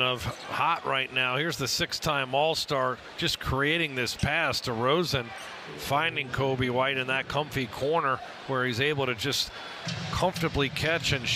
of hot right now. Here's the six-time All-Star just creating this pass DeRozan, finding Coby White in that comfy corner where he's able to just comfortably catch and